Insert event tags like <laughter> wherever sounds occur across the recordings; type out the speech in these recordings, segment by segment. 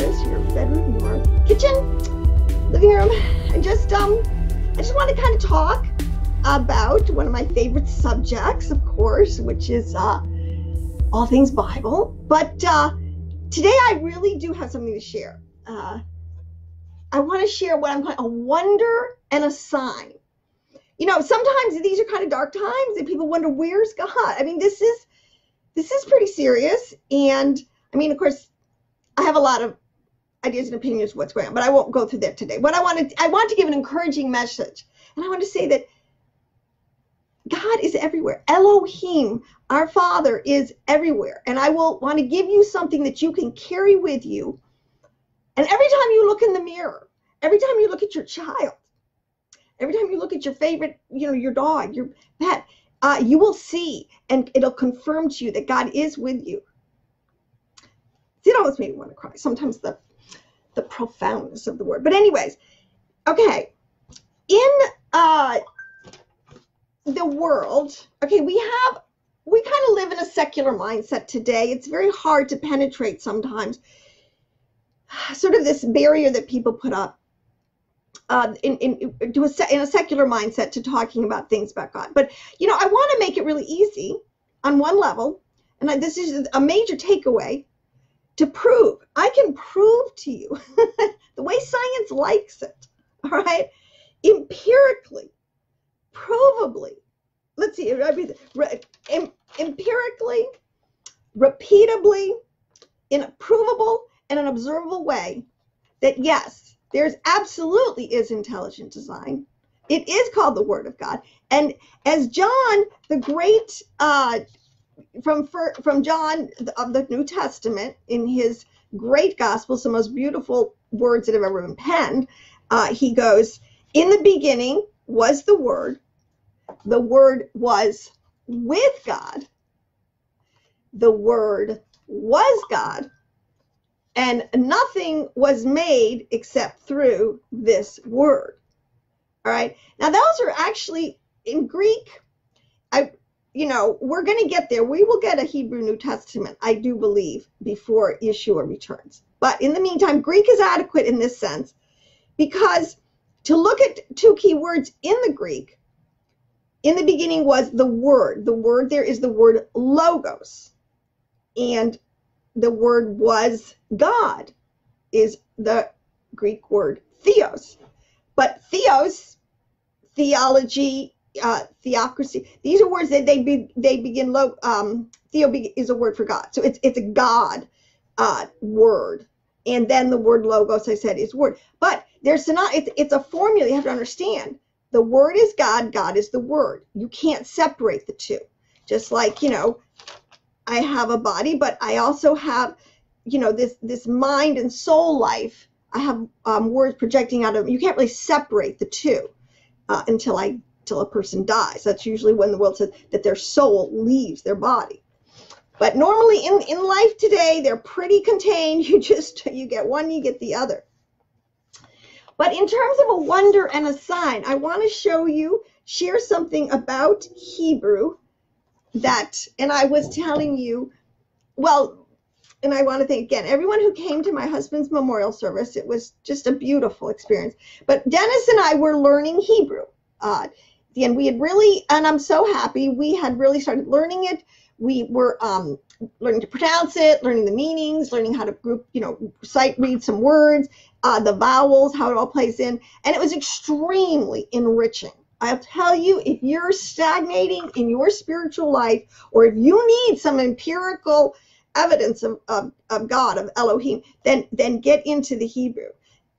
office, your bedroom, your kitchen, living room. I just um I just want to kind of talk about one of my favorite subjects, of course, which is uh all things Bible. But uh today I really do have something to share. Uh I want to share what I'm calling a wonder and a sign. You know, sometimes these are kind of dark times and people wonder where's God? I mean, this is this is pretty serious and I mean, of course, I have a lot of ideas and opinions what's going on, but I won't go through that today. What I want to I want to give an encouraging message. And I want to say that God is everywhere. Elohim, our Father, is everywhere. And I will want to give you something that you can carry with you. And every time you look in the mirror, every time you look at your child, every time you look at your favorite, you know, your dog, your pet, uh, you will see and it'll confirm to you that God is with you. It always made me want to cry. Sometimes the the profoundness of the word. But anyways, okay. In uh the world, okay, we have we kind of live in a secular mindset today. It's very hard to penetrate sometimes. Sort of this barrier that people put up uh, in, in, to a, in a secular mindset to talking about things about God. But, you know, I want to make it really easy on one level. And I, this is a major takeaway to prove. I can prove to you <laughs> the way science likes it, all right? Empirically, provably. Let's see, empirically, repeatably, in a provable and an observable way that yes, there's absolutely is intelligent design. It is called the Word of God. And as John, the great uh, from from John of the New Testament in his great gospel, some most beautiful words that have ever been penned. Uh, he goes, "In the beginning was the Word. The Word was with God. The Word was God." And nothing was made except through this word. All right. Now, those are actually in Greek. I you know, we're going to get there. We will get a Hebrew New Testament, I do believe, before Yeshua returns. But in the meantime, Greek is adequate in this sense because to look at two key words in the Greek, in the beginning was the word. The word there is the word logos. And the word was God, is the Greek word theos. But theos, theology, uh, theocracy. These are words that they be, they begin low. Um, theo is a word for God, so it's it's a God uh, word, and then the word logos. I said is word, but there's not. It's it's a formula. You have to understand. The word is God. God is the word. You can't separate the two. Just like you know, I have a body, but I also have, you know, this this mind and soul life. I have um, words projecting out of. You can't really separate the two uh, until I till a person dies. That's usually when the world says that their soul leaves their body. But normally in, in life today, they're pretty contained. <laughs> You just, you get one, you get the other. But in terms of a wonder and a sign, I want to show you, share something about Hebrew that, and I was telling you, well, and I want to thank again everyone who came to my husband's memorial service. It was just a beautiful experience. But Dennis and I were learning Hebrew. Uh, and we had really, and I'm so happy, we had really started learning it. We were um, learning to pronounce it, learning the meanings, learning how to group, you know, sight read some words, uh, the vowels, how it all plays in. And it was extremely enriching. I'll tell you, if you're stagnating in your spiritual life, or if you need some empirical evidence of, of, of God, of Elohim, then, then get into the Hebrew.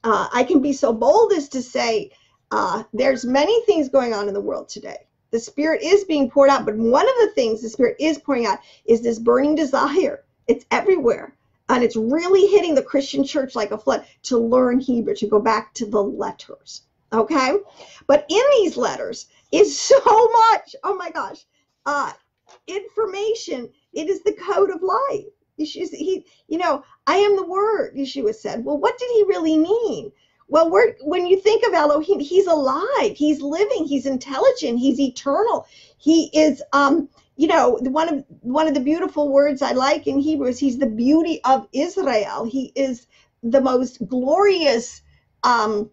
Uh, I can be so bold as to say, uh, there's many things going on in the world today. The Spirit is being poured out, but one of the things the Spirit is pouring out is this burning desire. It's everywhere. And it's really hitting the Christian church like a flood to learn Hebrew, to go back to the letters. Okay? But in these letters is <laughs> so much, oh my gosh, uh, information. It is the code of life. He, you know, I am the word, Yeshua said. Well, what did he really mean? Well, we're, when you think of Elohim, he's alive, he's living, he's intelligent, he's eternal. He is, um, you know, one of one of the beautiful words I like in Hebrew is he's the beauty of Israel. He is the most glorious um,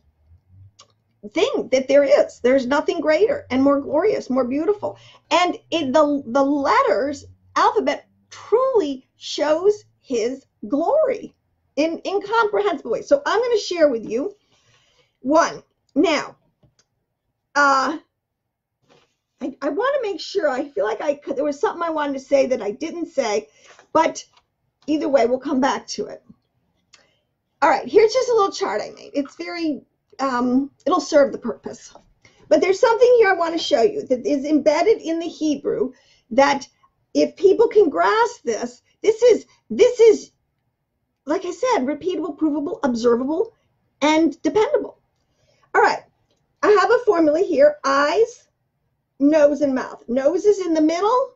thing that there is. There's nothing greater and more glorious, more beautiful. And it, the the letters alphabet truly shows his glory in incomprehensible ways. So I'm going to share with you one. Now, uh, I, I want to make sure, I feel like I could, there was something I wanted to say that I didn't say, but either way, we'll come back to it. All right, here's just a little chart I made. It's very, um, it'll serve the purpose. But there's something here I want to show you that is embedded in the Hebrew that if people can grasp this, this is, this is, like I said, repeatable, provable, observable, and dependable. All right, I have a formula here, eyes, nose and mouth. Nose is in the middle,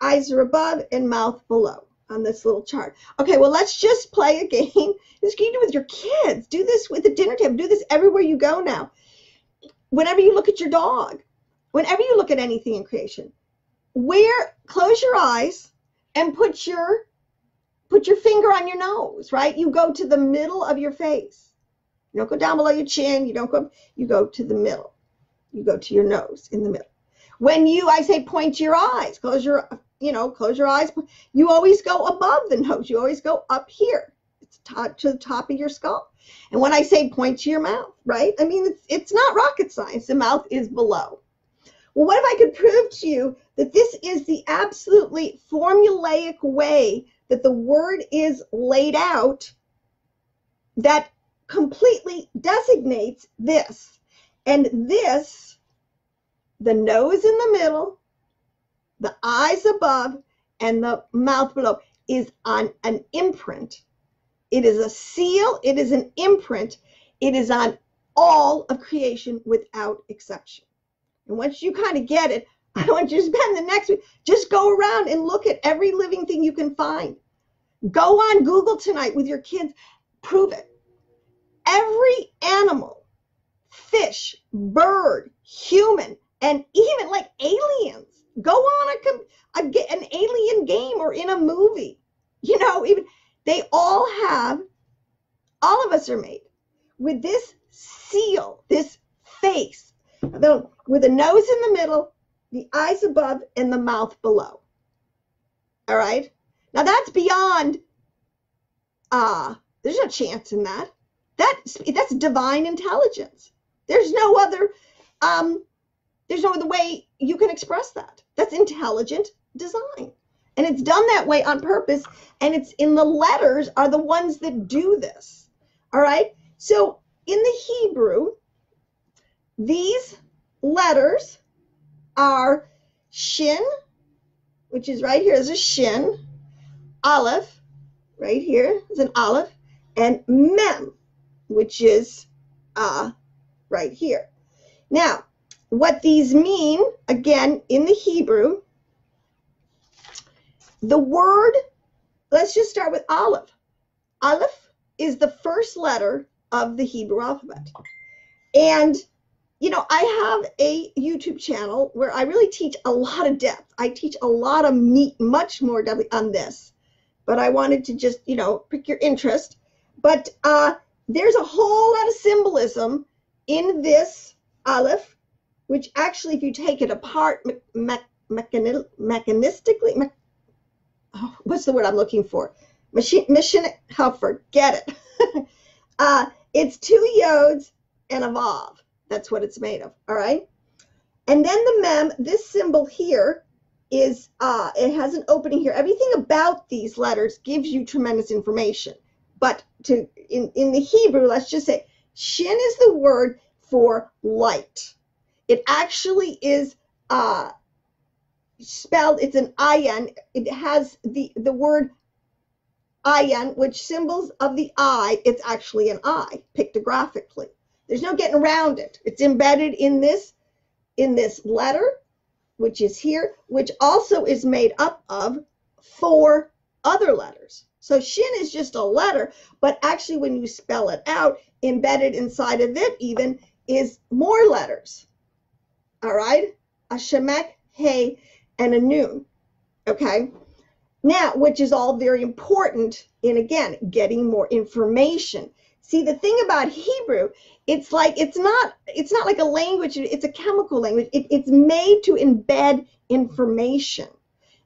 eyes are above, and mouth below on this little chart. Okay, well, let's just play a <laughs> game. This can you do with your kids. Do this with the dinner table. Do this everywhere you go now. Whenever you look at your dog, whenever you look at anything in creation, where close your eyes and put your put your finger on your nose, right? You go to the middle of your face. You don't go down below your chin. You don't go, you go to the middle. You go to your nose in the middle. When you, I say, point your eyes, close your, you know, close your eyes. You always go above the nose. You always go up here. It's to, to the top of your skull. And when I say point to your mouth, right? I mean, it's, it's not rocket science. The mouth is below. Well, what if I could prove to you that this is the absolutely formulaic way that the word is laid out that completely designates this. And this the nose in the middle, the eyes above, and the mouth below is on an imprint. It is a seal, it is an imprint, it is on all of creation without exception. And once you kind of get it, <laughs> I want you to spend the next week, just go around and look at every living thing you can find. Go on Google tonight with your kids, prove it. Every animal, fish, bird, human, and even like aliens go on a, a, an alien game or in a movie. You know even they all have all of us are made with this seal this face with a nose in the middle the eyes above and the mouth below. All right? Now that's beyond uh there's no chance in that that's that's divine intelligence there's no other um there's no other way you can express that. That's intelligent design. And it's done that way on purpose. And it's in the letters are the ones that do this. All right. So in the Hebrew, these letters are shin, which is right here is a shin, aleph, right here is an aleph, and mem, which is uh, right here. Now, what these mean, again, in the Hebrew, the word, let's just start with Aleph. Aleph is the first letter of the Hebrew alphabet. And, you know, I have a YouTube channel where I really teach a lot of depth. I teach a lot of meat, much more depth on this. But I wanted to just, you know, pick your interest. But uh, there's a whole lot of symbolism in this Aleph which actually, if you take it apart me- me- mechani- mechanistically, me- oh, what's the word I'm looking for? Machine, mission, Helfer, get it. <laughs> uh, it's two yods and a vav. That's what it's made of. All right. And then the mem, this symbol here is, uh, it has an opening here. Everything about these letters gives you tremendous information. But to in, in the Hebrew, let's just say, shin is the word for light. It actually is uh, spelled, it's an ayin. It has the, the word ayin, which symbols of the eye, it's actually an eye pictographically. There's no getting around it. It's embedded in this, in this letter, which is here, which also is made up of four other letters. So shin is just a letter, but actually when you spell it out, embedded inside of it even is more letters all right? A shemek, hey, and a noon. Okay. Now, which is all very important in again getting more information. See, the thing about Hebrew, it's like it's not it's not like a language, it's a chemical language. It, it's made to embed information.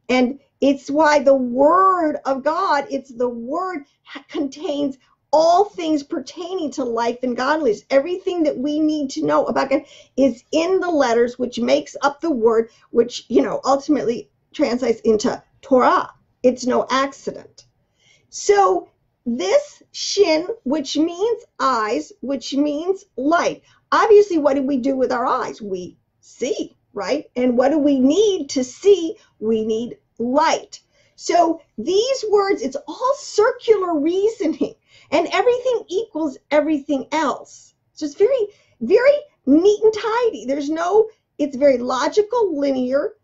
And it's why the word of God, it's the word contains all things pertaining to life and godliness. Everything that we need to know about God is in the letters, which makes up the word, which, you know, ultimately translates into Torah. It's no accident. So this shin, which means eyes, which means light. Obviously, what do we do with our eyes? We see, right? And what do we need to see? We need light. So these words, it's all circular reasoning and everything equals everything else. So it's very, very neat and tidy. There's no, it's very logical, linear,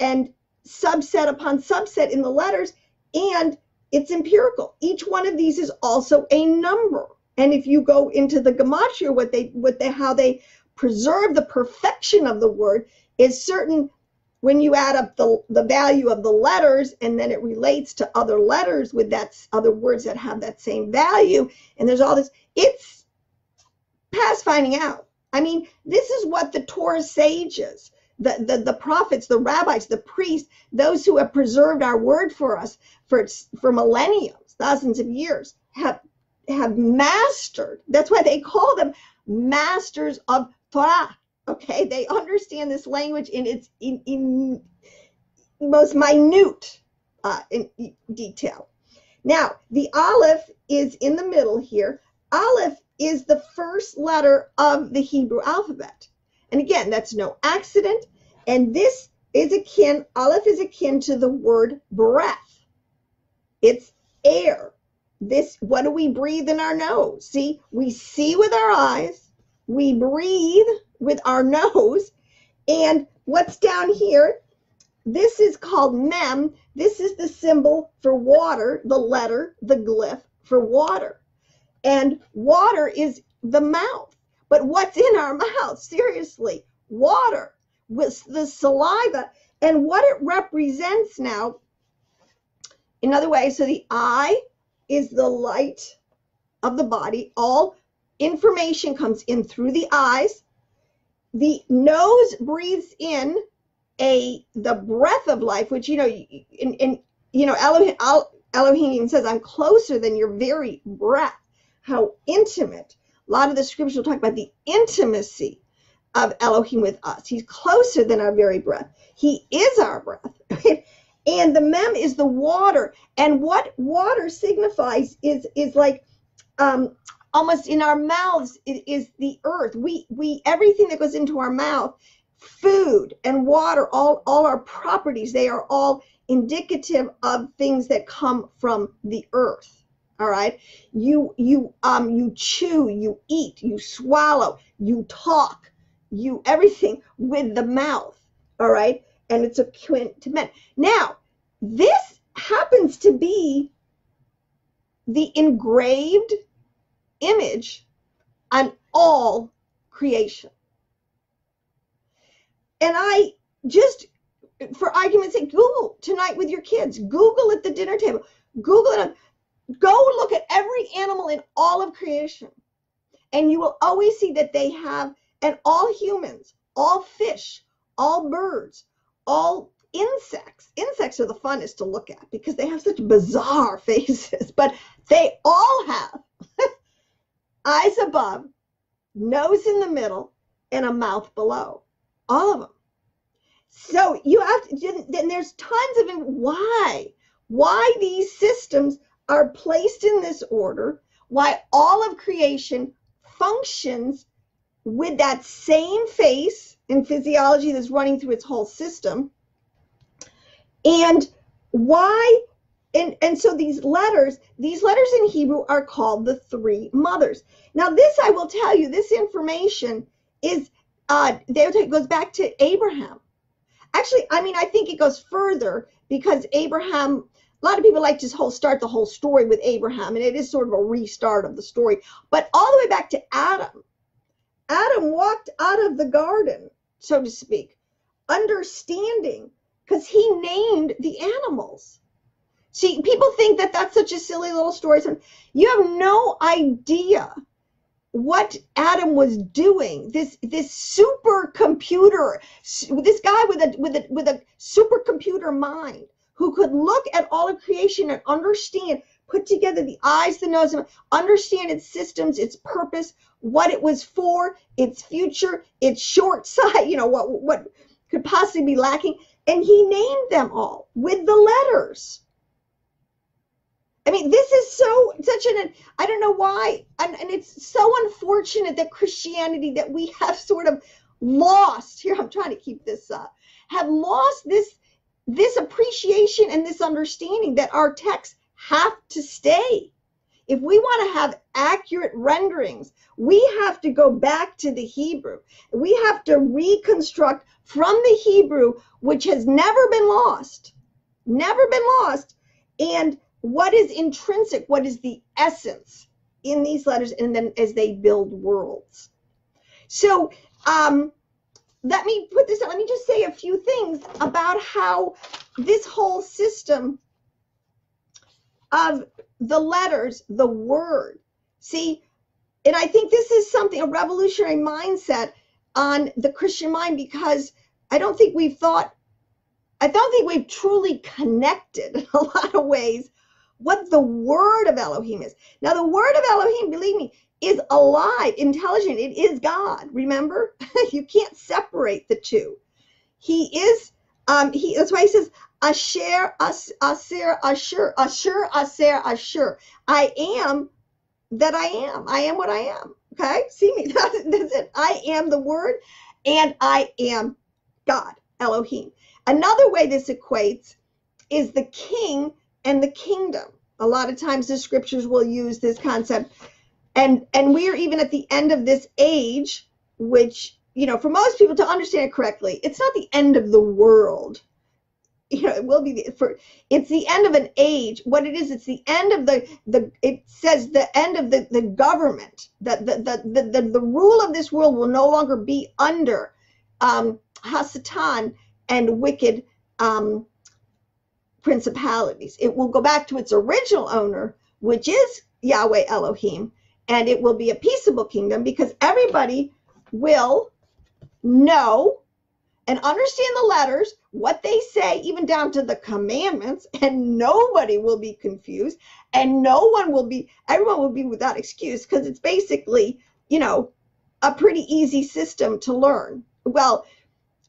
and subset upon subset in the letters, and it's empirical. Each one of these is also a number. And if you go into the gematria, what they, what they, how they preserve the perfection of the word is certain when you add up the, the value of the letters and then it relates to other letters with that other words that have that same value and there's all this it's past finding out. I mean this is what the torah sages the, the, the prophets the rabbis the priests those who have preserved our word for us for for millennia thousands of years have have mastered that's why they call them masters of torah Okay, they understand this language in its in, in most minute uh, in detail. Now, the aleph is in the middle here. Aleph is the first letter of the Hebrew alphabet. And again, that's no accident. And this is akin, aleph is akin to the word breath. It's air. This, what do we breathe in our nose? See, we see with our eyes, we breathe with our nose. And what's down here, this is called mem. This is the symbol for water, the letter, the glyph for water. And water is the mouth. But what's in our mouth? Seriously, water with the saliva. And what it represents now, in other ways, so the eye is the light of the body. All information comes in through the eyes the nose breathes in a the breath of life, which you know, in you know, Elohim, Elohim says, "I'm closer than your very breath." How intimate! A lot of the scriptures will talk about the intimacy of Elohim with us. He's closer than our very breath. He is our breath. <laughs> and the mem is the water. And what water signifies is is like um, almost in our mouths is the earth. We we everything that goes into our mouth, food and water, all all our properties, they are all indicative of things that come from the earth. All right. You you um you chew, you eat, you swallow, you talk, you everything with the mouth. All right. And it's a to men. Now, this happens to be the engraved image on all creation. And I just, for argument's sake, Google tonight with your kids. Google at the dinner table. Google it. Go look at every animal in all of creation. And you will always see that they have, and all humans, all fish, all birds, all insects. Insects are the funnest to look at because they have such bizarre <laughs> faces, but they all have <laughs> eyes above, nose in the middle, and a mouth below. All of them. So you have to, then there's tons of why. Why these systems are placed in this order, why all of creation functions with that same face and physiology that's running through its whole system, and why and and so these letters these letters in hebrew are called the three mothers. Now this i will tell you this information is uh it goes back to abraham. Actually i mean i think it goes further because abraham a lot of people like to whole start the whole story with abraham and it is sort of a restart of the story. But all the way back to adam. Adam walked out of the garden so to speak understanding because he named the animals. See, people think that that's such a silly little story. You have no idea what Adam was doing. This this supercomputer, this guy with a with a with a supercomputer mind who could look at all of creation and understand, put together the eyes, the nose, understand its systems, its purpose, what it was for, its future, its short <laughs> sight, you know, what what could possibly be lacking. And he named them all with the letters. I mean, this is so such an I don't know why, and, and it's so unfortunate that Christianity that we have sort of lost here. I'm trying to keep this up, have lost this this appreciation and this understanding that our texts have to stay. If we want to have accurate renderings, we have to go back to the Hebrew. We have to reconstruct from the Hebrew, which has never been lost, never been lost, and what is intrinsic, what is the essence in these letters, and then as they build worlds. So, um, let me put this, let me just say a few things about how this whole system of the letters, the word, see, and I think this is something, a revolutionary mindset on the Christian mind because I don't think we've thought, I don't think we've truly connected in <laughs> a lot of ways what the word of Elohim is. Now, the word of Elohim, believe me, is alive, intelligent. It is God. Remember, <laughs> you can't separate the two. He is. Um, he. That's why he says Asher, as, Asher, Asher, Asher, Asher, Asher. I am that I am. I am what I am. Okay, see me. <laughs> That's, that's it. I am the Word, and I am God, Elohim. Another way this equates is the King and the kingdom. A lot of times the scriptures will use this concept. And and we're even at the end of this age, which, you know, for most people to understand it correctly, it's not the end of the world. You know, it will be the, for it's the end of an age. What it is, it's the end of the the it says the end of the, the government. That the the, the the the rule of this world will no longer be under um Hasatan and wicked um principalities. It will go back to its original owner, which is Yahweh Elohim, and it will be a peaceable kingdom because everybody will know and understand the letters, what they say, even down to the commandments, and nobody will be confused, and no one will be, everyone will be without excuse because it's basically, you know, a pretty easy system to learn. Well,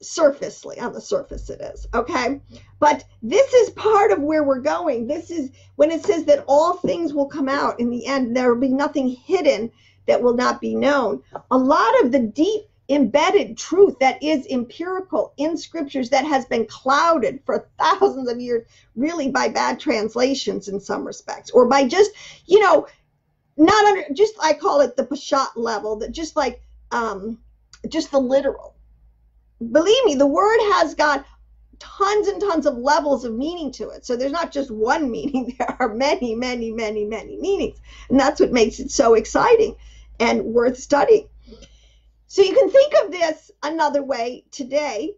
surfacely on the surface it is okay? But this is part of where we're going. This is when it says that all things will come out in the end there will be nothing hidden that will not be known. A lot of the deep embedded truth that is empirical in scriptures that has been clouded for thousands of years really by bad translations in some respects or by just you know not under just i call it the pashat level that just like um just the literal believe me, the word has got tons and tons of levels of meaning to it. So there's not just one <laughs> meaning, there are many, many, many, many meanings. And that's what makes it so exciting and worth studying. So you can think of this another way today.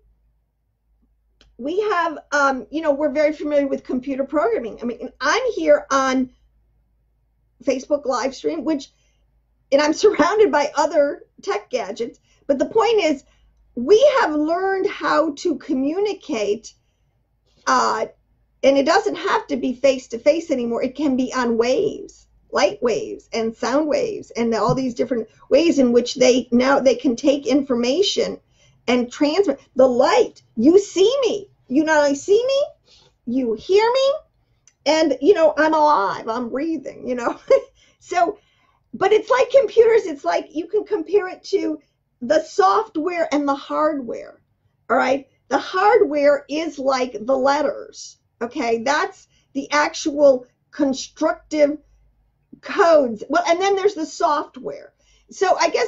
We have, um, you know, we're very familiar with computer programming. I mean, I'm here on Facebook live stream, which, and I'm surrounded by other tech gadgets. But the point is, we have learned how to communicate uh, and it doesn't have to be face to face anymore. It can be on waves light waves and sound waves and all these different ways in which they now they can take information and transmit. The light you see me. You not only see me you hear me. And you know i'm alive. I'm breathing you know. <laughs> So but it's like computers. It's like you can compare it to the software and the hardware. All right. The hardware is like the letters. Okay. That's the actual constructive codes. Well, and then there's the software. So I guess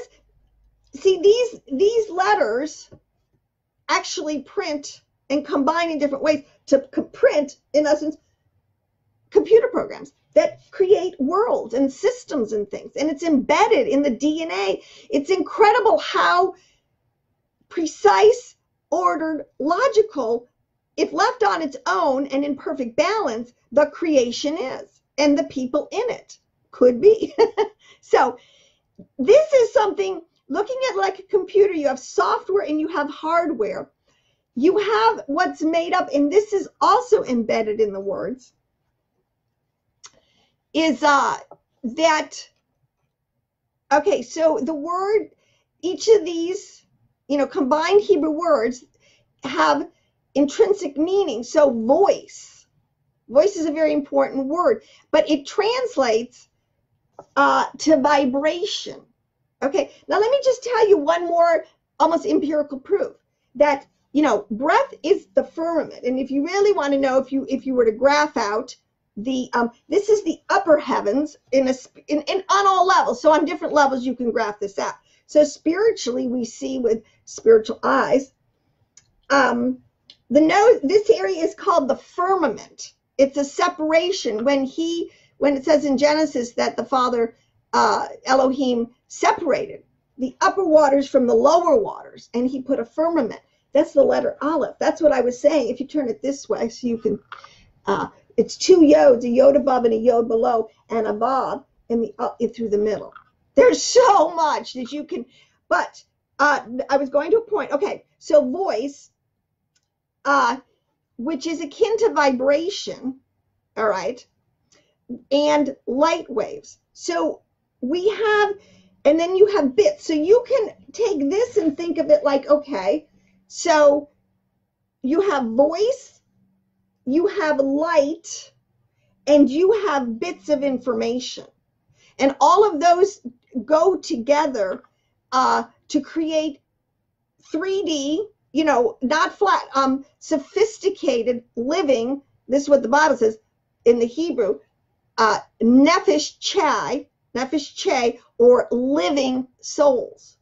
see these these letters actually print and combine in different ways to print in essence computer programs that create worlds and systems and things. And it's embedded in the DNA. It's incredible how precise, ordered, logical if left on its own and in perfect balance, the creation is, and the people in it could be. <laughs> so, this is something looking at like a computer, you have software and you have hardware. You have what's made up, and this is also embedded in the words, is uh, that, okay, so the word, each of these, you know, combined Hebrew words have intrinsic meaning. So voice, voice is a very important word, but it translates uh, to vibration. Okay, now let me just tell you one more almost empirical proof that you know breath is the firmament, and if you really want to know if you if you were to graph out the um, this is the upper heavens in a in, in on all levels. So on different levels you can graph this out. So spiritually we see with spiritual eyes. Um, the nose this area is called the firmament. It's a separation when he when it says in Genesis that the Father uh, Elohim separated the upper waters from the lower waters, and he put a firmament. That's the letter Aleph. That's what I was saying. If you turn it this way, so you can, uh, it's two yods, a yod above and a yod below, and a vav in the uh, through the middle. There's so much that you can, but uh, I was going to a point. Okay, so voice, uh, which is akin to vibration, all right, and light waves. So we have, and then you have bits. So you can take this and think of it like, okay, so you have voice, you have light, and you have bits of information. And all of those go together uh, to create 3D, you know, not flat, um, sophisticated living. This is what the Bible says in the Hebrew, uh, nefesh chai, nefesh chai, or living souls.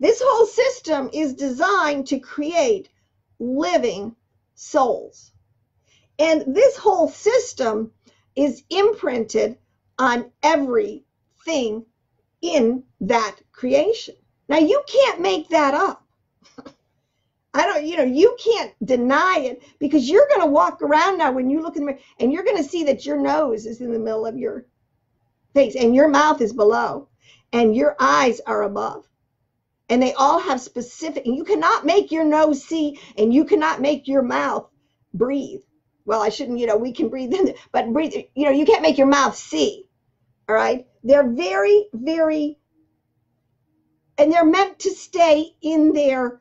This whole system is designed to create living souls. And this whole system is imprinted on everything in that creation. Now, you can't make that up. <laughs> I don't, you know, you can't deny it because you're going to walk around now when you look in the mirror and you're going to see that your nose is in the middle of your face and your mouth is below and your eyes are above and they all have specific and you cannot make your nose see and you cannot make your mouth breathe well i shouldn't you know we can breathe in but breathe you know you can't make your mouth see all right they're very very and they're meant to stay in their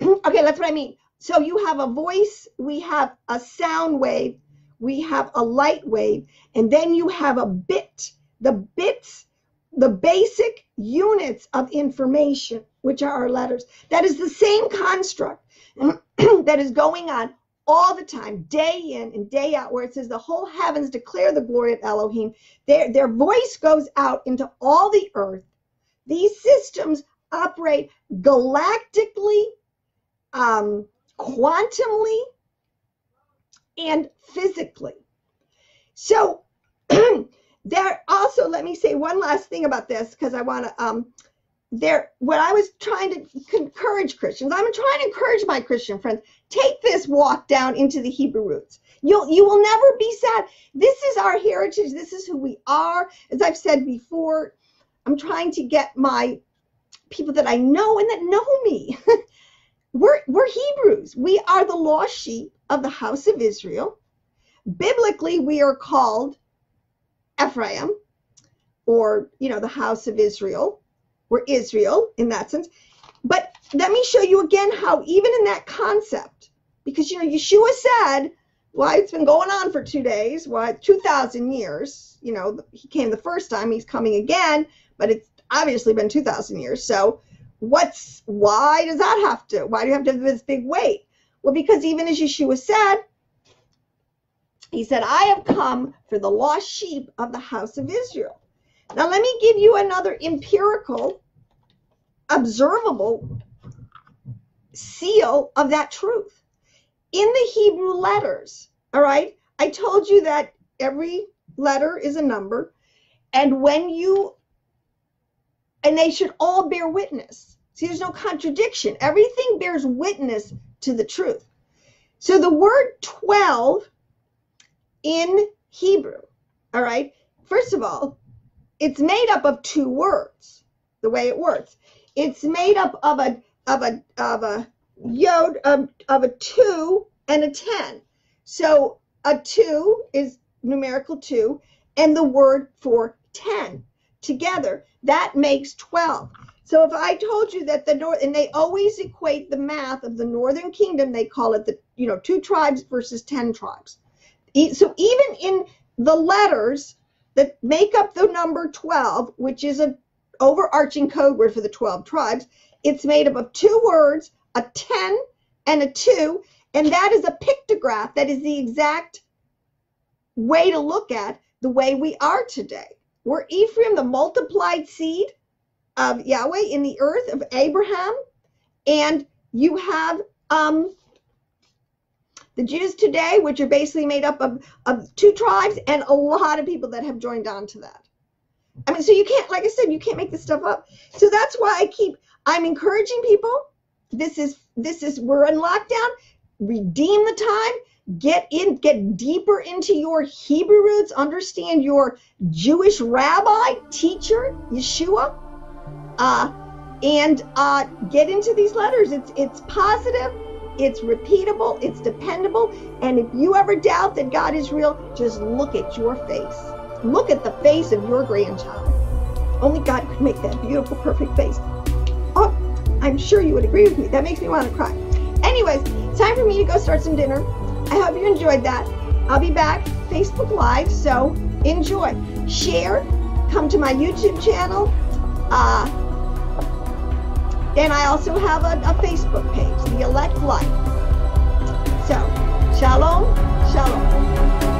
<clears throat> okay that's what i mean so you have a voice we have a sound wave we have a light wave, and then you have a bit. The bits, the basic units of information, which are our letters. That is the same construct <clears throat> that is going on all the time, day in and day out, where it says the whole heavens declare the glory of Elohim. Their, their voice goes out into all the earth. These systems operate galactically, um, quantumly, and physically. So <clears throat> there also, let me say one last thing about this because I want to, um, there, what I was trying to encourage Christians, I'm trying to encourage my Christian friends, take this walk down into the Hebrew roots. You'll, you will never be sad. This is our heritage. This is who we are. As I've said before, I'm trying to get my people that I know and that know me. <laughs> we're, we're Hebrews. We are the lost sheep of the house of Israel. Biblically, we are called Ephraim, or, you know, the house of Israel. We're Israel in that sense. But let me show you again how, even in that concept, because, you know, Yeshua said, why it's been going on for two days, why, 2,000 years. You know, he came the first time, he's coming again, but it's obviously been 2,000 years. So, what's, why does that have to, why do you have to have this big wait? Well, because even as Yeshua said, he said, I have come for the lost sheep of the house of Israel. Now, let me give you another empirical, observable seal of that truth. In the Hebrew letters, all right, I told you that every letter is a number. And when you, and they should all bear witness. See, there's no contradiction. Everything bears witness to the truth. So the word 12 in Hebrew, all right, first of all, it's made up of two words, the way it works. It's made up of a of a of a yod of, of a two and a ten. So a two is numerical two, and the word for ten together. That makes 12. So if I told you that the north, and they always equate the math of the northern kingdom, they call it the, you know, two tribes versus 10 tribes. So even in the letters that make up the number 12, which is an overarching code word for the 12 tribes, it's made up of two words, a 10 and a 2, and that is a pictograph. That is the exact way to look at the way we are today. We're Ephraim, the multiplied seed of Yahweh in the earth of Abraham, and you have um, the Jews today, which are basically made up of, of two tribes and a lot of people that have joined on to that. I mean, so you can't, like I said, you can't make this stuff up. So that's why I keep, I'm encouraging people. This is, this is, we're in lockdown. Redeem the time. Get in, get deeper into your Hebrew roots. Understand your Jewish rabbi, teacher, Yeshua uh, and uh, get into these letters. It's it's positive, it's repeatable, it's dependable, and if you ever doubt that God is real, just look at your face. Look at the face of your grandchild. Only God could make that beautiful, perfect face. Oh, I'm sure you would agree with me. That makes me want to cry. Anyways, time for me to go start some dinner. I hope you enjoyed that. I'll be back Facebook Live, so enjoy. Share. Come to my YouTube channel. Uh, then I also have a, a Facebook page, The Elect Life. So, shalom, shalom.